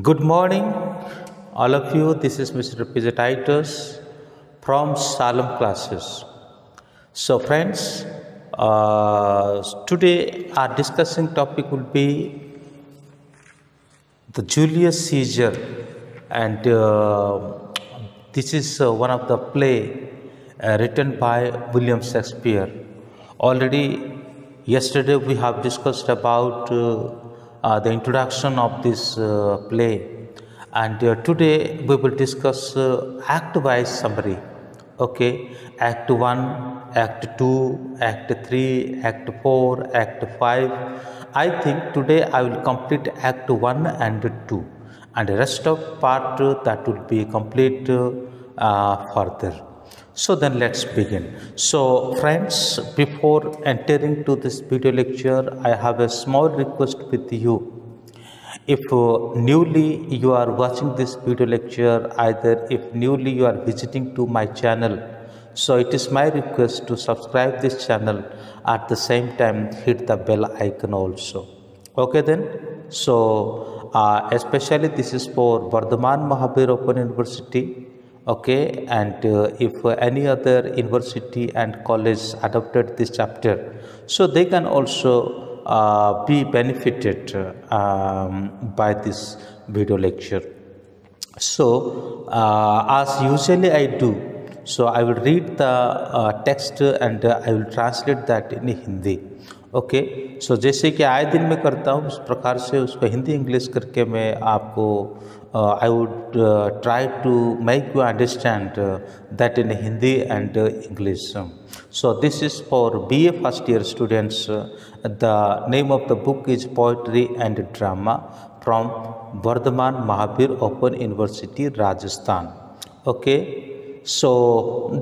Good morning, all of you. This is Mr. Pizatitis from Salem classes. So, friends, uh, today our discussing topic will be the Julius Caesar, and uh, this is uh, one of the play uh, written by William Shakespeare. Already yesterday we have discussed about uh, the introduction of this uh, play, and uh, today we will discuss uh, act-wise summary. Okay, Act One, Act Two, Act Three, Act Four, Act Five. I think today I will complete Act One and Two, and the rest of part uh, that will be complete uh, uh, further. So then let's begin. So friends, before entering to this video lecture, I have a small request with you. If uh, newly you are watching this video lecture, either if newly you are visiting to my channel, so it is my request to subscribe this channel at the same time hit the bell icon also. Okay then. So uh, especially this is for Bardhaman Mahabir Open University okay and uh, if uh, any other university and college adopted this chapter so they can also uh, be benefited uh, um, by this video lecture so uh, as usually i do so i will read the uh, text and uh, i will translate that in hindi okay okay, so so जैसे कि आए दिन में करता हूँ उस प्रकार से उसको हिंदी इंग्लिश करके मैं आपको uh, I would uh, try to make you understand uh, that in Hindi and uh, English. So this is for BA first year students. the name of the book is Poetry and Drama from Vardhaman Mahabir Open University, Rajasthan. Okay. So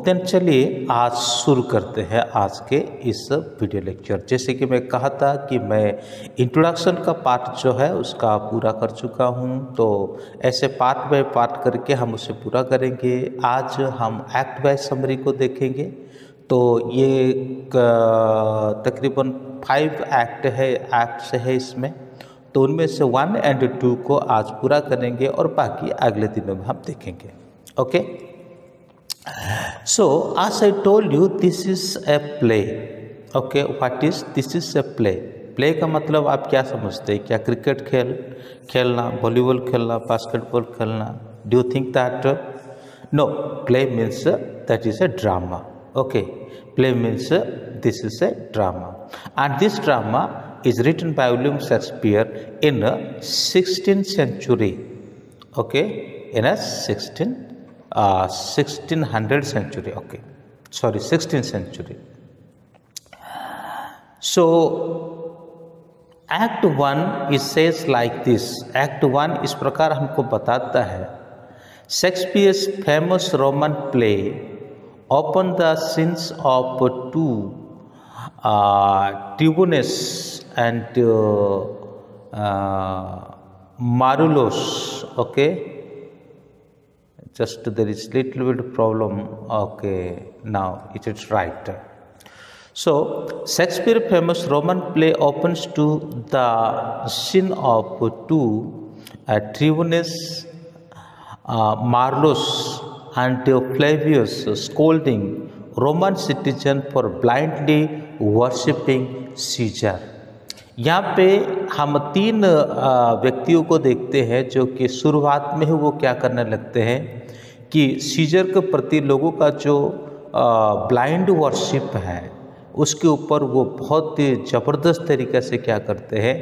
then चलिए आज शुरू करते हैं आज के इस video lecture जैसे कि मैं कहा था कि मैं इंट्रोडक्शन का पार्ट जो है उसका पूरा कर चुका हूँ तो ऐसे पार्ट बाय पार्ट करके हम उसे पूरा करेंगे। आज हम एक्ट बाय समरी को देखेंगे। तो ये तकरीबन फाइव एक्ट है एक्ट्स है इसमें। तो उनमें से वन एंड टू को आज पूरा करेंगे और बाकी अगले दिनों में हम देखेंगे। Okay? So as i told you this is a play okay what is this is a play play का मतलब आप क्या समझते हैं क्या क्रिकेट खेल खेलना वॉलीबॉल खेलना बास्केटबॉल खेलना do you think that no play means that is a drama okay play means this is a drama and this drama is written by William Shakespeare in a 16th century okay in a 16 sixteen hundred century okay sorry sixteen century so act one is like this act one इस प्रकार हमको बताता है। Shakespeare's famous Roman play open the scenes of two tribunes and Marullus okay just there is little bit problem okay now it is right. So shakespeare famous roman play opens to the scene of two uh, tribunus uh, marlos and flavius scolding roman citizen for blindly worshipping caesar यहाँ पे हम तीन व्यक्तियों को देखते हैं जो कि शुरुआत में ही वो क्या करने लगते हैं कि सीजर के प्रति लोगों का जो ब्लाइंड वर्शिप है, उसके ऊपर वो बहुत ही ज़बरदस्त तरीके से क्या करते हैं,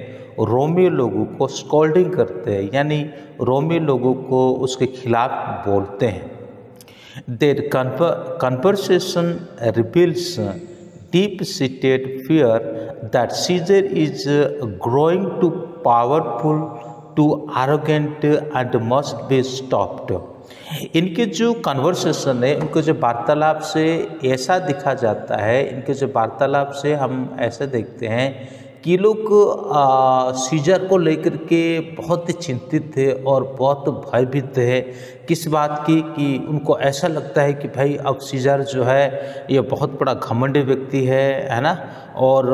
रोमी लोगों को स्कॉल्डिंग करते हैं, यानी रोमी लोगों को उसके खिलाफ बोलते हैं। Their conversation reveals deep seated fear that Caesar is growing too powerful, too arrogant and must be stopped. इनके जो कन्वर्सेशन है इनके जो वार्तालाप से ऐसा दिखा जाता है इनके जो वार्तालाप से हम ऐसे देखते हैं कि लोग सीजर को लेकर के बहुत चिंतित थे और बहुत भयभीत थे किस बात की, कि उनको ऐसा लगता है कि भाई अब सीजर जो है, ये बहुत बड़ा घमंडी व्यक्ति है है ना? और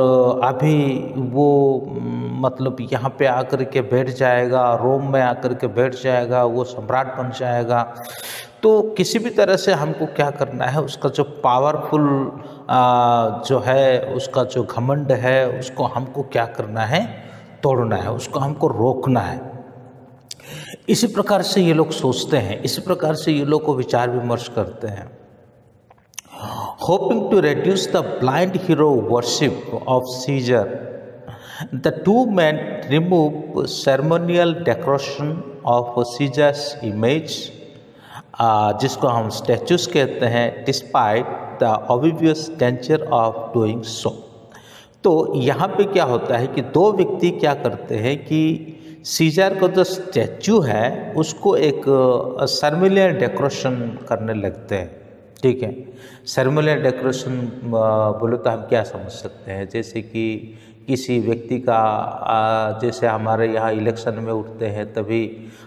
अभी वो मतलब यहाँ पे आकर के बैठ जाएगा, रोम में आकर के बैठ जाएगा, वो सम्राट बन जाएगा। तो किसी भी तरह से हमको क्या करना है, उसका जो पावरफुल जो है, उसका जो घमंड है, उसको हमको क्या करना है? तोड़ना है, उसको हमको रोकना है। इसी प्रकार से ये लोग सोचते हैं, इसी प्रकार से ये लोग को विचार विमर्श करते हैं। Hoping to reduce the blind hero worship of Caesar the two man remove ceremonial decoration of Caesar's image जिसको हम स्टैचूस कहते हैं despite the obvious danger of doing so तो यहाँ पे क्या होता है कि दो व्यक्ति क्या करते हैं कि सीजर का जो स्टैचू है, उसको एक सर्मिलियर डेकोरेशन करने लगते हैं। ठीक है? सर्मिलियर डेकोरेशन बोले तो हम क्या समझ सकते हैं? जैसे कि किसी व्यक्ति का जैसे हमारे यहाँ इलेक्शन में उठते हैं, तभी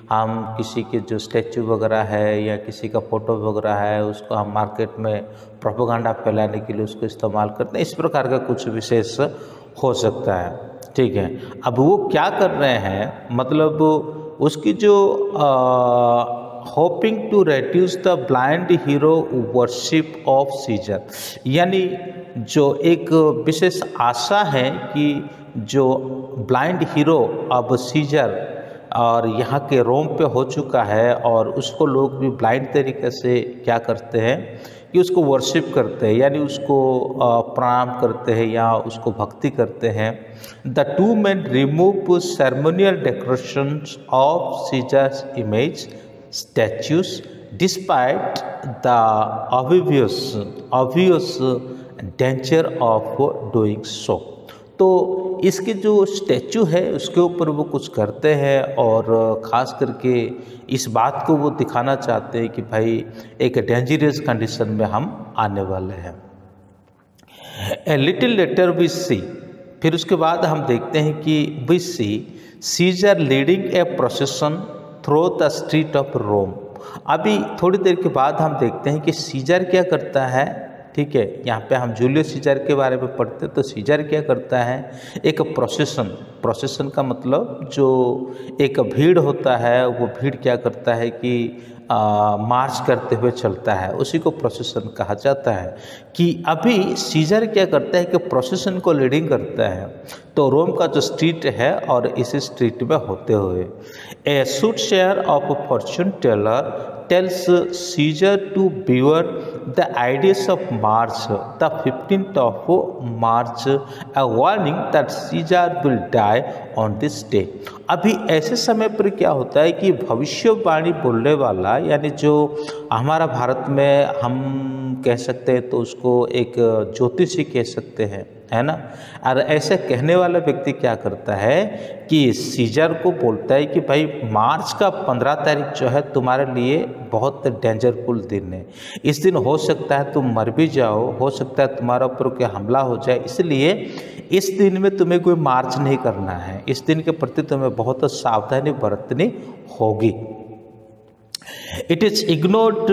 हम किसी के जो स्टैचू वगैरह है या किसी का फ़ोटो वगैरह है, उसको हम मार्केट में प्रोपोगंडा फैलाने के लिए उसको इस्तेमाल करते हैं। इस प्रकार का कुछ विशेष हो सकता है। ठीक है। अब वो क्या कर रहे हैं? मतलब उसकी जो hoping to reduce the blind hero worship of Caesar यानी जो एक विशेष आशा है कि जो ब्लाइंड हीरो अब सीजर और यहाँ के रोम पे हो चुका है, और उसको लोग भी ब्लाइंड तरीके से क्या करते हैं कि उसको वर्शिप करते हैं, यानी उसको प्रणाम करते हैं या उसको भक्ति करते हैं। The two man remove ceremonial decoration of Caesar's image statues despite the obvious obvious danger of doing so. तो इसके जो स्टैचू है, उसके ऊपर वो कुछ करते हैं और ख़ास करके इस बात को वो दिखाना चाहते हैं कि भाई, एक डेंजरस कंडीशन में हम आने वाले हैं। A little later we see फिर उसके बाद हम देखते हैं कि we see Caesar leading a procession through the street of Rome अभी थोड़ी देर के बाद हम देखते हैं कि सीजर क्या करता है। ठीक है, यहाँ पे हम जूलियस सीजर के बारे में पढ़ते हैं तो सीजर क्या करता है? एक प्रोसेसन प्रोसेसन का मतलब जो एक भीड़ होता है, वो भीड़ क्या करता है कि मार्च करते हुए चलता है, उसी को प्रोसेसन कहा जाता है कि अभी सीजर क्या करता है कि प्रोसेसन को लीडिंग करता है। तो रोम का जो स्ट्रीट है और इसी स्ट्रीट में होते हुए a soothsayer of fortune teller tells Caesar to bear the ides of March the 15th of March a warning that Caesar will die on this day अभी ऐसे समय पर क्या होता है कि भविष्यवाणी बोलने वाला, यानी जो हमारा भारत में हम कह सकते हैं तो उसको एक ज्योतिषी कह सकते हैं। है ना? और ऐसे कहने वाला व्यक्ति क्या करता है कि सीजर को बोलता है कि भाई मार्च का पंद्रह तारीख जो है तुम्हारे लिए बहुत डेंजरफुल दिन है। इस दिन हो सकता है तुम मर भी जाओ हो सकता है तुम्हारा ऊपर कोई हमला हो जाए। इसलिए इस दिन में तुम्हें कोई मार्च नहीं करना है। इस दिन के प्रति तुम्हें बहुत सावधानी बरतनी होगी। It is ignored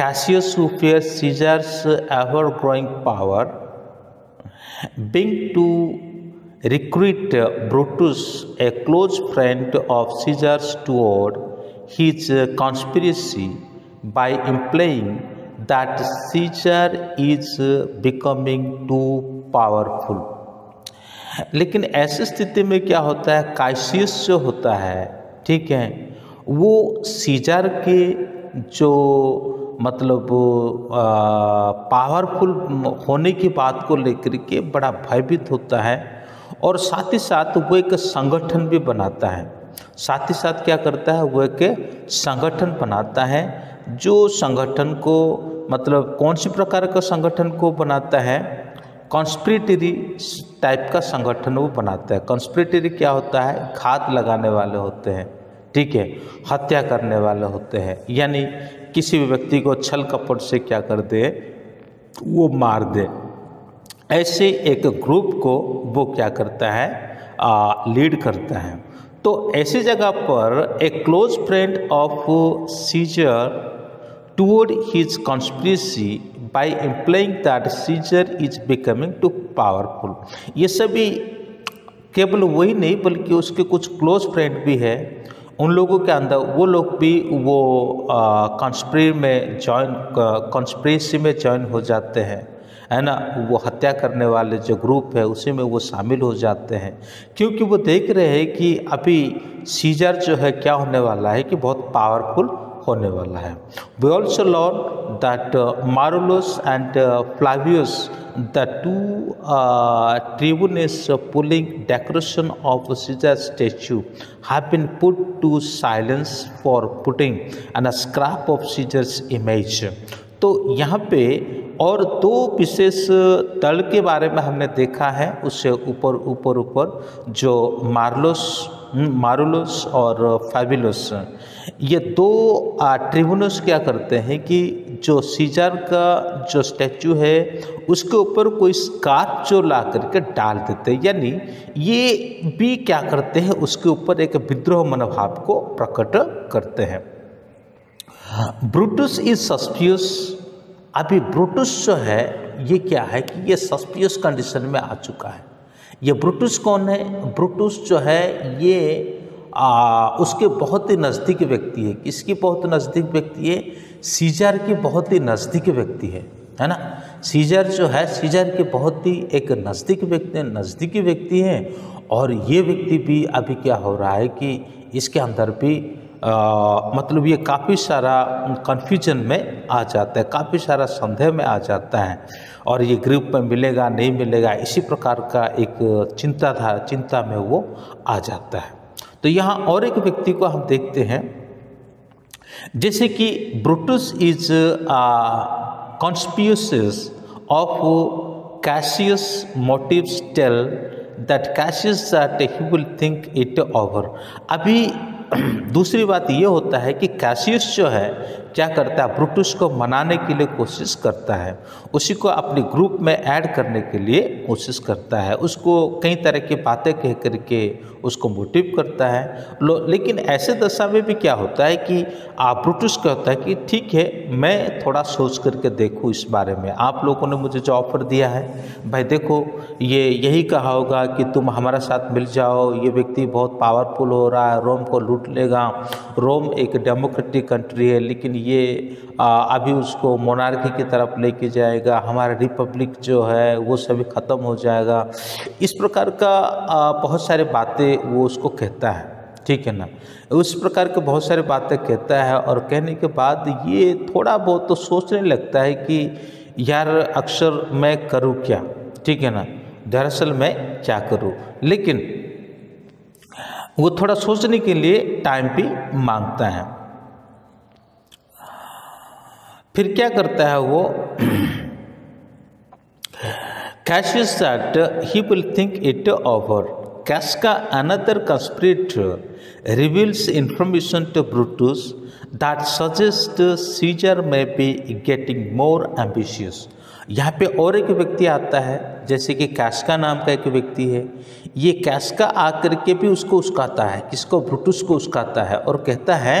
who fears Caesar's ever-growing power, being to recruit Brutus, a close friend of Caesar's, toward his conspiracy by implying that Caesar is becoming too powerful. लेकिन ऐसी स्थिति में क्या होता है काइसियस जो होता है ठीक है वो सीजर के जो मतलब पावरफुल होने की बात को लेकर के बड़ा भयभीत होता है और साथ ही साथ वो एक संगठन भी बनाता है। साथ ही साथ क्या करता है? वो एक संगठन बनाता है जो संगठन को मतलब कौन सी प्रकार का संगठन को बनाता है? कॉन्स्पिरेटरी टाइप का संगठन वो बनाता है। कॉन्स्पिरेटरी क्या होता है? घात लगाने वाले होते हैं, ठीक है? हत्या करने वाले होते हैं। यानी किसी भी व्यक्ति को छल कपट से क्या कर दे वो मार दे। ऐसे एक ग्रुप को वो क्या करता है आ, लीड करता है। तो ऐसी जगह पर a close friend of Caesar toward his conspiracy by employing that Caesar is becoming too powerful ये सभी केवल वही नहीं बल्कि उसके कुछ क्लोज फ्रेंड भी है। उन लोगों के अंदर, वो लोग भी वो कॉन्स्प्रे में जॉइन कॉन्स्प्रेसी में जॉइन हो जाते हैं, है ना? वो हत्या करने वाले जो ग्रुप है, उसी में वो शामिल हो जाते हैं। क्योंकि वो देख रहे हैं कि अभी सीजर जो है, क्या होने वाला है कि बहुत पावरफुल होने वाला है। We also learn that Marullus and Flavius the two uh, tribunes pulling decoration of Caesar statue have been put to silence for putting and a scrap of Caesar's image. तो यहाँ पे और दो विशेष दल के बारे में हमने देखा है उससे ऊपर ऊपर ऊपर जो मार्लोस मारुलोस और फाबिलोस। ये दो ट्रिब्यूनल्स क्या करते हैं कि जो सीजर का जो स्टैचू है, उसके ऊपर कोई स्कार्फ जो ला करके डाल देते हैं। यानी ये भी क्या करते हैं, उसके ऊपर एक विद्रोह मनोभाव को प्रकट करते हैं। Brutus is suspicious. अभी ब्रूटस जो है, ये क्या है कि ये सस्पियस कंडीशन में आ चुका है। ये ब्रूटस कौन है? ब्रूटस जो है ये आ, उसके बहुत ही नज़दीक व्यक्ति है। किसकी बहुत नज़दीक व्यक्ति है? सीजर की बहुत ही नज़दीक व्यक्ति है है ना? सीजर जो है सीजर के बहुत ही एक नज़दीक व्यक्ति नज़दीकी व्यक्ति हैं। और ये व्यक्ति भी अभी क्या हो रहा है कि इसके अंदर भी आ, मतलब ये काफ़ी सारा कन्फ्यूज़न में आ जाता है काफ़ी सारा संदेह में आ जाता है। और ये ग्रुप में मिलेगा, नहीं मिलेगा, इसी प्रकार का एक चिंता था चिंता में वो आ जाता है। तो यहाँ और एक व्यक्ति को हम देखते हैं, जैसे कि Brutus is conspicuous of Cassius motives tell that Cassius that he will think it over अभी दूसरी बात ये होता है कि कैशियस जो है क्या करता है? ब्रूटस को मनाने के लिए कोशिश करता है। उसी को अपने ग्रुप में ऐड करने के लिए कोशिश करता है। उसको कई तरह की बातें कह करके उसको मोटिव करता है। लेकिन ऐसे दशा में भी क्या होता है कि आप ब्रूटस कहता है कि ठीक है, मैं थोड़ा सोच करके देखूँ इस बारे में। आप लोगों ने मुझे जो ऑफ़र दिया है, भाई देखो, ये यही कहा होगा कि तुम हमारे साथ मिल जाओ। ये व्यक्ति बहुत पावरफुल हो रहा है, रोम को लूट लेगा। रोम एक डेमोक्रेटिक कंट्री है, लेकिन ये अभी उसको मोनार्की की तरफ़ लेके जाएगा, हमारा रिपब्लिक जो है, वो सभी ख़त्म हो जाएगा। इस प्रकार का बहुत सारी बातें वो उसको कहता है, ठीक है ना? उस प्रकार के बहुत सारी बातें कहता है और कहने के बाद ये थोड़ा बहुत तो सोचने लगता है कि, यार अक्सर मैं करूँ क्या, ठीक है ना? दरअसल मैं क्या करूँ? लेकिन, वो थोड़ा सोचने के लिए टाइम भी माँगता है। फिर क्या करता है वो? Cassius that he will think it over Casca another conspirator reveals information to Brutus that suggest Caesar may be getting more ambitious यहाँ पे और एक व्यक्ति आता है, जैसे कि कैशका नाम का एक व्यक्ति है। ये कैशका आकर के भी उसको उसकाता है किसको ब्रूटूस को उसकाता है और कहता है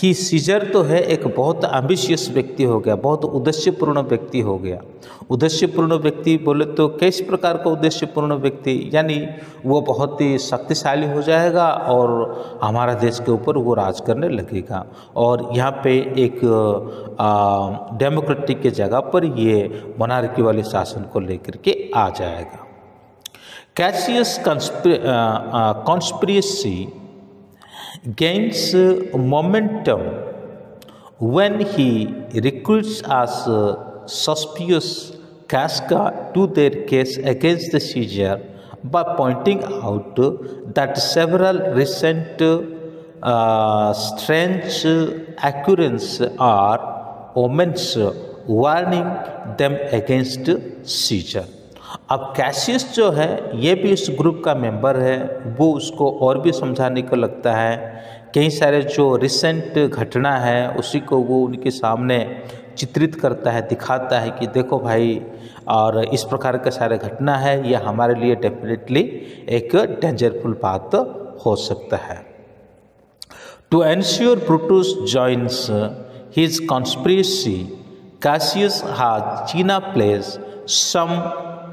कि सीजर तो है एक बहुत एम्बिशियस व्यक्ति हो गया, बहुत उद्देश्यपूर्ण व्यक्ति हो गया। उद्देश्यपूर्ण व्यक्ति बोले तो किस प्रकार का उद्देश्यपूर्ण व्यक्ति? यानी वो बहुत ही शक्तिशाली हो जाएगा और हमारा देश के ऊपर वो राज करने लगेगा। और यहाँ पे एक डेमोक्रेटिक के जगह पर ये मोनार्की वाले शासन को लेकर के आ जाएगा। Cassius conspiracy gains momentum when he recruits as suspicious Casca to their case against the Caesar by pointing out that several recent uh, strange occurrences are omens warning them against Caesar. अब Cassius जो है, ये भी इस group का member है, वो उसको और भी समझाने को लगता है। कई सारे जो रिसेंट घटना है, उसी को वो उनके सामने चित्रित करता है, दिखाता है कि देखो भाई, और इस प्रकार का सारे घटना है, ये हमारे लिए डेफिनेटली एक डेंजरफुल बात हो सकता है। To ensure Brutus joins his conspiracy Cassius has चीना place some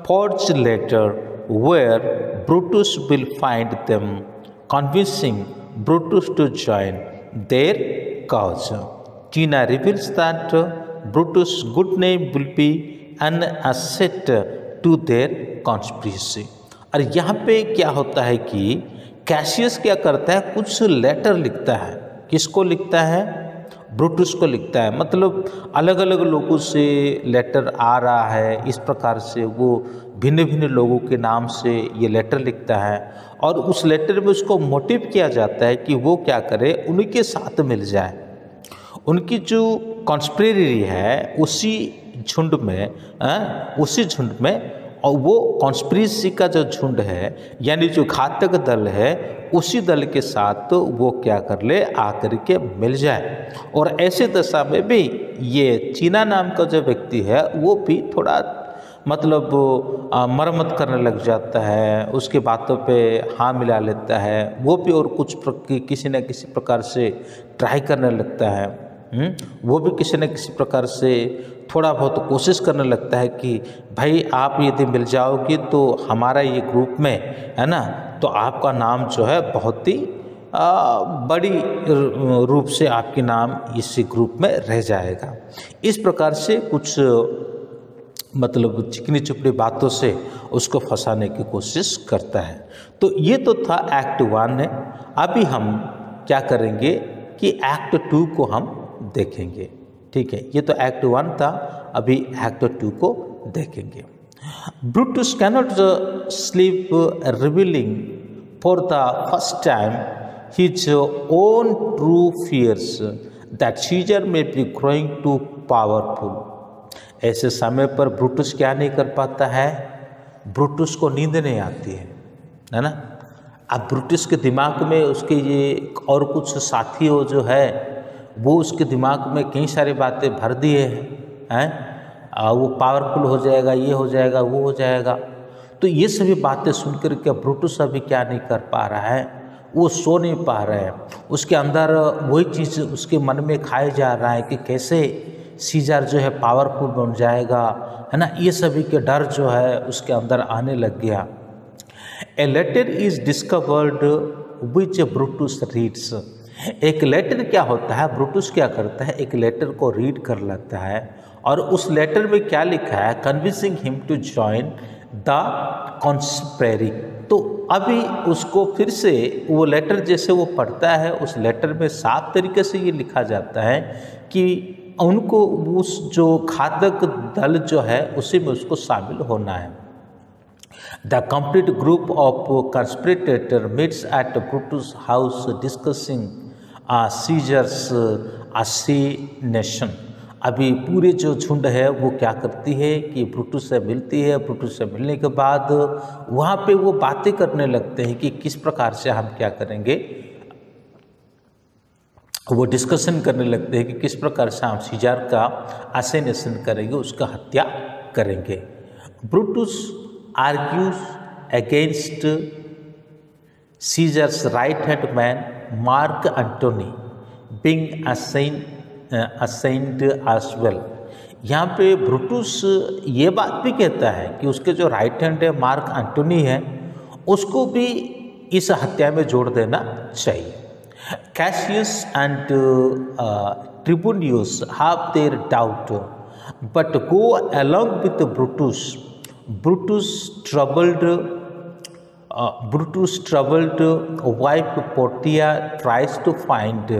forged letter where Brutus will find them convincing Brutus to join their cause. Tina reveals that Brutus' good name will be an asset to their conspiracy. और यहाँ पे क्या होता है कि Cassius क्या करता है कुछ लेटर लिखता है किसको लिखता है ब्रूटस को लिखता है। मतलब अलग अलग लोगों से लेटर आ रहा है इस प्रकार से वो भिन्न भिन्न लोगों के नाम से ये लेटर लिखता है और उस लेटर में उसको मोटिव किया जाता है कि वो क्या करे उनके साथ मिल जाए। उनकी जो कॉन्स्परेरी है उसी झुंड में आ, उसी झुंड में और वो कॉन्स्परेसी का जो झुंड है, यानी जो घातक दल है, उसी दल के साथ तो वो क्या कर ले, आकर के मिल जाए और ऐसे दशा में भी ये चीना नाम का जो व्यक्ति है, वो भी थोड़ा मतलब मरम्मत करने लग जाता है, उसके बातों पे हाँ मिला लेता है, वो भी और कुछ किसी न किसी प्रकार से ट्राई करने लगता है हुँ? हम्म? वो भी किसी न किसी प्रकार से थोड़ा बहुत कोशिश करने लगता है कि भाई आप यदि मिल जाओगे तो हमारा ये ग्रुप में, है ना? तो आपका नाम जो है बहुत ही बड़ी रूप से आपके नाम इसी ग्रुप में रह जाएगा। इस प्रकार से कुछ मतलब चिकनी चुपड़ी बातों से उसको फंसाने की कोशिश करता है। तो ये तो था एक्ट वन है। अभी हम क्या करेंगे कि एक्ट टू को हम देखेंगे। ठीक है, ये तो एक्ट वन था, अभी एक्ट टू को देखेंगे। Brutus cannot sleep revealing for the first time his own true fears that Caesar may be growing too powerful ऐसे समय पर ब्रूटस क्या नहीं कर पाता है? ब्रूटस को नींद नहीं आती है है ना? अब ब्रूटस के दिमाग में उसके ये और कुछ साथी हो जो है वो उसके दिमाग में कई सारी बातें भर दिए हैं हैं? वो पावरफुल हो जाएगा, ये हो जाएगा, वो हो जाएगा। तो ये सभी बातें सुनकर के ब्रूटस अभी क्या नहीं कर पा रहा है? वो सो नहीं पा रहे हैं। उसके अंदर वही चीज़ उसके मन में खाए जा रहा है कि कैसे सीजर जो है पावरफुल बन जाएगा, है ना? ये सभी के डर जो है उसके अंदर आने लग गया। A letter is discovered which Brutus reads एक लेटर क्या होता है? ब्रूटस क्या करता है? एक लेटर को रीड कर लेता है और उस लेटर में क्या लिखा है? Convincing him to join the conspiracy तो अभी उसको फिर से वो लेटर जैसे वो पढ़ता है, उस लेटर में साफ़ तरीके से ये लिखा जाता है कि उनको उस जो घातक दल जो है, उसी में उसको शामिल होना है। The complete group of conspirator meets at Brutus house discussing Caesar's nation अभी पूरे जो झुंड है, वो क्या करती है कि ब्रूटूस से मिलती है, ब्रूटूस से मिलने के बाद वहाँ पे वो बातें करने लगते हैं कि किस प्रकार से हम क्या करेंगे। वो डिस्कशन करने लगते हैं कि किस प्रकार से हम सीजार का असेनेशन करेंगे, उसका हत्या करेंगे। Brutus argues against Caesar's right hand man Mark Antony being assent assent as well यहाँ पे ब्रूटूस ये बात भी कहता है कि उसके जो राइट हैंड है मार्क एंटोनी है उसको भी इस हत्या में जोड़ देना चाहिए। Cassius and Trebonius have their doubt but go along with Brutus Brutus troubled Uh, Brutus' troubled wife Portia, tries to find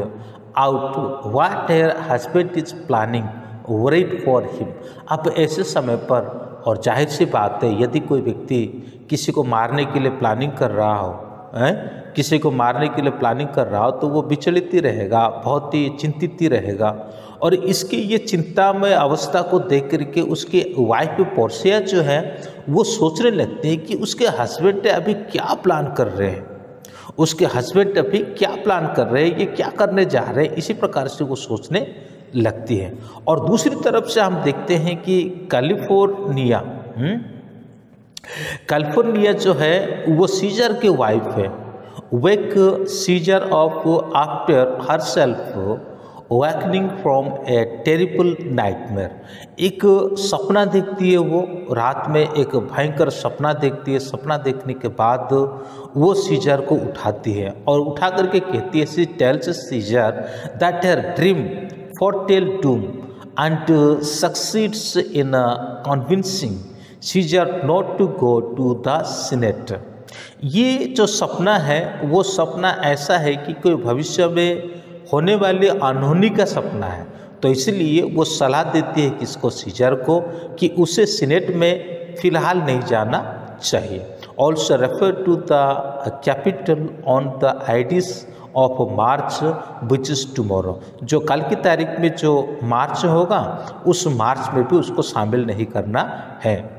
out what her husband is planning, worried for him. अब ऐसे समय पर, और ज़ाहिर सी बात है, यदि कोई व्यक्ति किसी को मारने के लिए प्लानिंग कर रहा हो, है, किसी को मारने के लिए प्लानिंग कर रहा हो तो वो विचलित ही रहेगा, बहुत ही चिंतित ही रहेगा और इसकी ये चिंतामय अवस्था को देख करके उसके वाइफ पोर्सिया जो है वो सोचने लगते हैं कि उसके हस्बैंड अभी क्या प्लान कर रहे हैं? उसके हस्बैंड अभी क्या प्लान कर रहे हैं? ये क्या करने जा रहे हैं? इसी प्रकार से वो सोचने लगती है। और दूसरी तरफ़ से हम देखते हैं कि कैलिफ़ोर्निया हम्म, कैलिफ़ोर्निया जो है वो सीजर के वाइफ है। Wake Caesar of after herself wakening from a terrible nightmare एक सपना देखती है वो, रात में एक भयंकर सपना देखती है। सपना देखने के बाद वो सीजर को उठाती है और उठा करके कहती है she tells Caesar that her dream foretell doom and succeeds in convincing Caesar not to go to the senate ये जो सपना है, वो सपना ऐसा है कि कोई भविष्य में होने वाले अनहोनी का सपना है। तो इसलिए वो सलाह देती है किसको सीजर को कि उसे सीनेट में फ़िलहाल नहीं जाना चाहिए। Also refer to the capitol on the ides of March which is tomorrow जो कल की तारीख में जो मार्च होगा, उस मार्च में भी उसको शामिल नहीं करना है।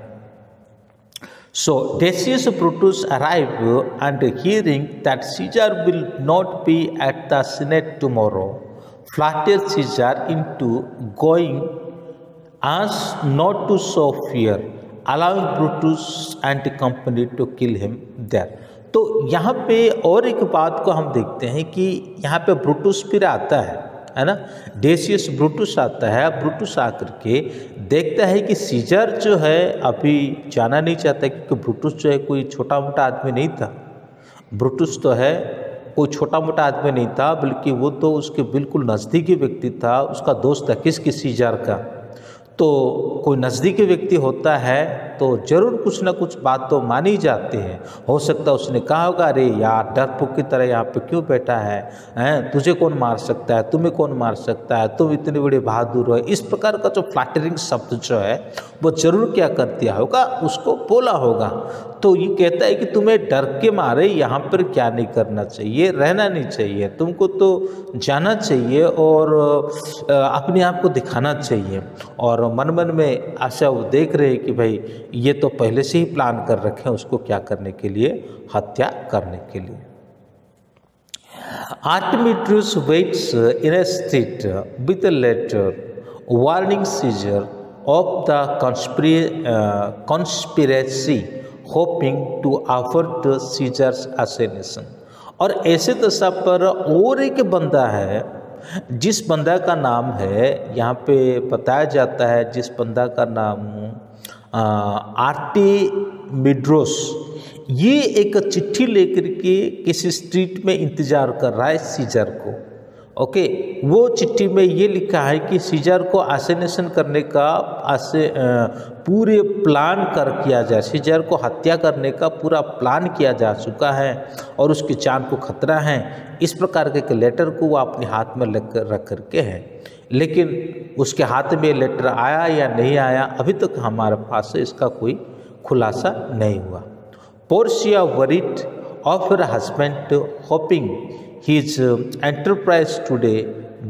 So Decius Brutus arrived and hearing that Caesar will not be at the Senate tomorrow, flattered Caesar into going as not to show fear, allowing Brutus and company to kill him there. तो यहाँ पे और एक बात को हम देखते हैं कि यहाँ पे ब्रूटूस फिर आता है है ना? डेसियस ब्रूटूस आता है ब्रूटूस आकर के देखता है कि सीजर जो है, अभी जाना नहीं चाहता क्योंकि ब्रूटूस जो है कोई छोटा मोटा आदमी नहीं था। ब्रूटूस तो है, कोई छोटा मोटा आदमी नहीं था, बल्कि वो तो उसके बिल्कुल नज़दीकी व्यक्ति था, उसका दोस्त था किस किस सीजर का। तो कोई नज़दीकी व्यक्ति होता है तो ज़रूर कुछ ना कुछ बात तो मानी जाती है। हो सकता है उसने कहा होगा, अरे यार डरपुक की तरह यहाँ पे क्यों बैठा है? हैं? तुझे कौन मार सकता है? तुम्हें कौन मार सकता है? तुम इतने बड़े बहादुर हो। इस प्रकार का जो फ्लैटरिंग शब्द जो है, वो ज़रूर क्या कर दिया होगा? उसको बोला होगा। तो ये कहता है कि, तुम्हें डर के मारे यहाँ पर क्या नहीं करना चाहिए? रहना नहीं चाहिए। तुमको तो जाना चाहिए और अपने आप को दिखाना चाहिए। और दोनों मन मन में आशा देख रहे कि भाई, ये तो पहले से ही प्लान कर रखे हैं उसको क्या करने के लिए? हत्या करने के लिए। Artemidorus waits in a street with a letter warning Caesar of the conspiracy hoping to offer the Caesar's assassination और ऐसे दशा पर और एक बंदा है जिस बंदा का नाम है, यहाँ पे बताया जाता है जिस बंदा का नाम आरटी मिड्रोस, ये एक चिट्ठी लेकर के किसी स्ट्रीट में इंतज़ार कर रहा है सीजर को। ओके, वो चिट्ठी में ये लिखा है कि सीजर को आसेनेशन करने का, आसे पूरे प्लान कर किया जाए सीजर को हत्या करने का पूरा प्लान किया जा चुका है और उसकी जान को खतरा है। इस प्रकार के लेटर को वो अपने हाथ में लग कर रख करके है। लेकिन उसके हाथ में लेटर आया या नहीं आया, अभी तक हमारे पास से इसका कोई खुलासा नहीं हुआ। Portia worried of her husband hoping his enterprise today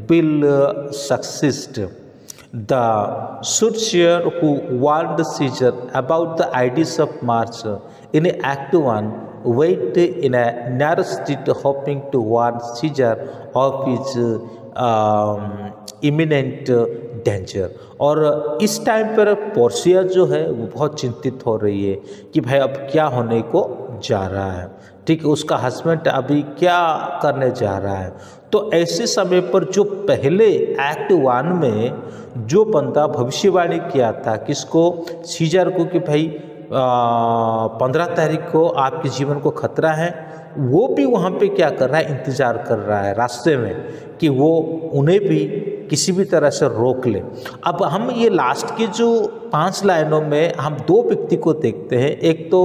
will succeed the soothsayer who warned Caesar about the ides of March in act one wait in a narrow street hoping to warn Caesar of his um, imminent danger और इस time पर Portia जो है वो बहुत चिंतित हो रही है कि भाई अब क्या होने को जा रहा है। ठीक है उसका हस्बैंड अभी क्या करने जा रहा है? तो ऐसे समय पर जो पहले एक्ट वन में जो बंदा भविष्यवाणी किया था, किसको? सीजर को कि भाई पंद्रह तारीख को आपके जीवन को खतरा है, वो भी वहाँ पे क्या कर रहा है? इंतज़ार कर रहा है रास्ते में कि वो उन्हें भी किसी भी तरह से रोक ले। अब हम ये लास्ट की जो पाँच लाइनों में हम दो व्यक्ति को देखते हैं। एक तो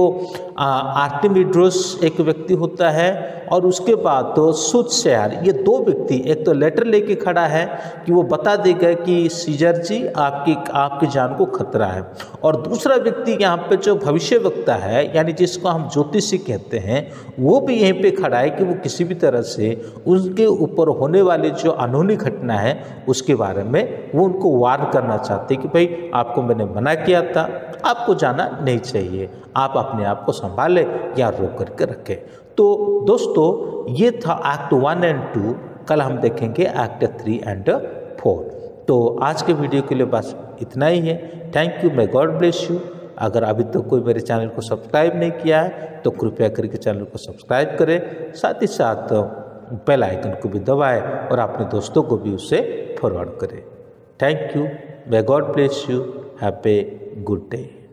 आर्टिमिड्रोस एक व्यक्ति होता है और उसके बाद तो सुद शहर ये दो व्यक्ति, एक तो लेटर लेके खड़ा है कि वो बता देगा कि सीजर जी, आपकी आपकी जान को खतरा है। और दूसरा व्यक्ति यहाँ पे जो भविष्य वक्ता है, यानी जिसको हम ज्योतिषी कहते हैं, वो भी यहीं पे खड़ा है कि वो किसी भी तरह से उनके ऊपर होने वाली जो अनहोनी घटना है, उसके बारे में वो उनको वार करना चाहते हैं कि भाई, आपको मैंने मना किया था। आपको जाना नहीं चाहिए। आप अपने आप को संभालें या रोक करके रखें। तो दोस्तों, ये था एक्ट वन एंड टू कल हम देखेंगे एक्ट थ्री एंड फोर तो आज के वीडियो के लिए बस इतना ही है। Thank you may God bless you अगर अभी तक तो कोई मेरे चैनल को सब्सक्राइब नहीं किया है तो कृपया करके चैनल को सब्सक्राइब करें। साथ ही साथ, बेल आइकन को भी दबाएँ और अपने दोस्तों को भी उसे फॉरवर्ड करें। Thank you may God bless you a good day